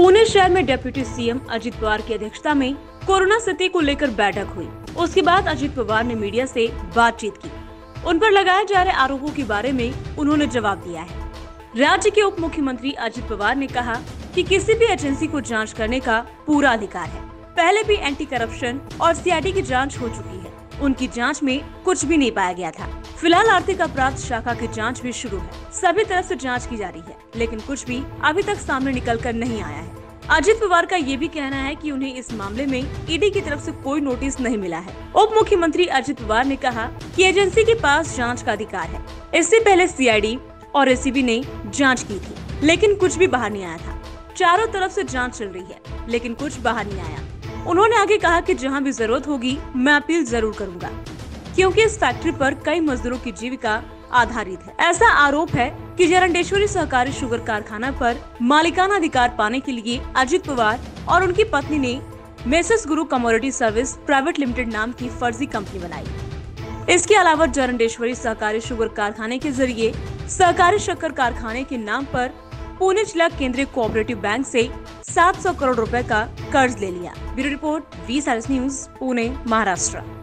पुणे शहर में deputy CM Ajit Pawar की अध्यक्षता में कोरोना स्थिति को लेकर बैठक हुई। उसके बाद अजित पवार ने मीडिया से बातचीत की। उन पर लगाए जा रहे आरोपों के बारे में उन्होंने जवाब दिया है। राज्य के उप मुख्यमंत्री अजित पवार ने कहा कि किसी भी एजेंसी को जाँच करने का पूरा अधिकार है। पहले भी एंटी करप्शन और सीआईडी की जाँच हो चुकी है। उनकी जाँच में कुछ भी नहीं पाया गया था। फ़िलहाल आर्थिक अपराध शाखा की जाँच भी शुरू है। सभी तरफ़ से जाँच की जा रही है, लेकिन कुछ भी अभी तक सामने निकल कर नहीं आया है। अजित पवार का ये भी कहना है कि उन्हें इस मामले में ईडी की तरफ़ से कोई नोटिस नहीं मिला है। उप मुख्यमंत्री अजित पवार ने कहा कि एजेंसी के पास जाँच का अधिकार है। इससे पहले सीआईडी और एसीबी ने जाँच की थी, लेकिन कुछ भी बाहर नहीं आया था। चारों तरफ़ से जाँच चल रही है, लेकिन कुछ बाहर नहीं आया। उन्होंने आगे कहा कि जहाँ भी ज़रूरत होगी, मैं अपील ज़रूर करूँगा। क्योंकि इस फैक्ट्री पर कई मजदूरों की जीविका आधारित है। ऐसा आरोप है कि जरंडेश्वरी सहकारी शुगर कारखाना पर मालिकाना अधिकार पाने के लिए अजित पवार और उनकी पत्नी ने मेसस गुरु कमोडिटी सर्विस प्राइवेट लिमिटेड नाम की फर्जी कंपनी बनाई। इसके अलावा जरंडेश्वरी सहकारी शुगर कारखाने के ज़रिए सहकारी शक्कर कारखाने के नाम पर पुणे जिला केंद्रीय कोऑपरेटिव बैंक से 700 करोड़ रुपए का कर्ज ले लिया। Bureau report, V news, Pune, Maharashtra.